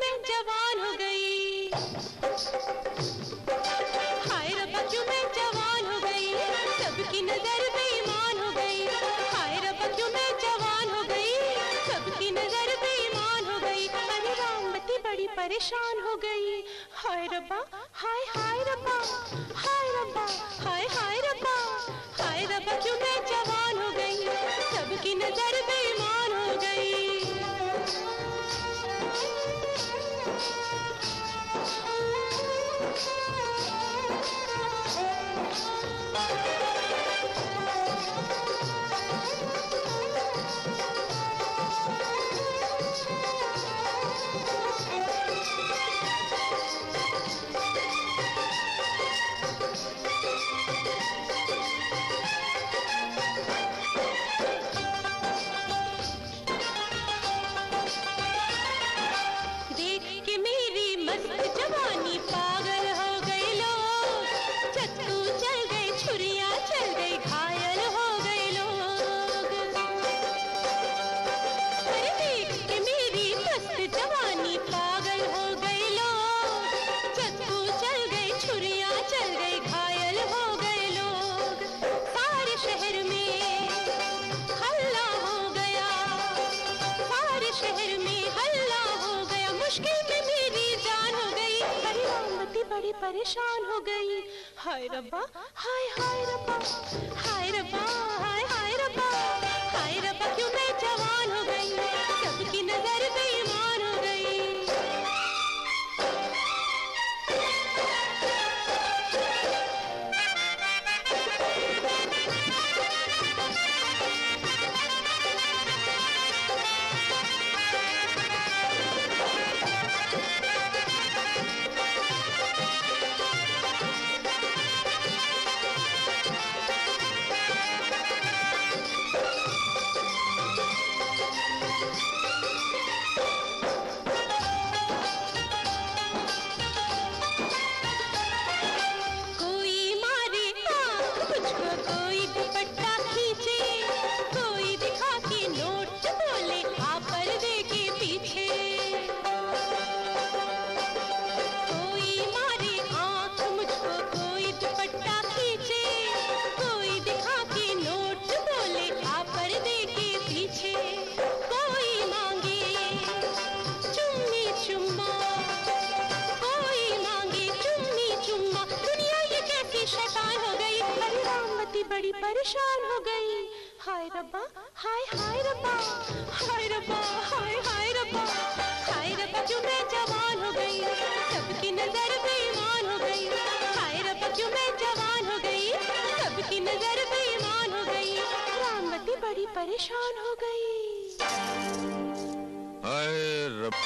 मैं जवान हो गई। हाय क्यों मैं जवान हो गई? सबकी नज़र बेईमान हो गई। हाय क्यों मैं जवान हो गई? सबकी नज़र बेईमान हो गई। अरे रामबती बड़ी परेशान हो गई। हाय रब्बा, हाय हाय रब्बा हाय रब्बा, हाय हाय रब्बा हाय रब्बा, क्यों मैं परेशान हो गई। हाय रब्बा, हाय हाय रब्बा हाय रब्बा, हाय हाय रब्बा हाय रब्बा, क्यों बड़ी परेशान हो गई। हाय रब्बा, हाय हाय रब्बा हाय रब्बा, हाय हाय रब्बा हाय रब्बा, क्यों मैं जवान हो गई? सबकी नज़र बेईमान हो गई। हाय रब्बा, क्यों मैं जवान हो गई? सबकी नज़र बेईमान हो गई। रामवती बड़ी परेशान हो गई। हाय रब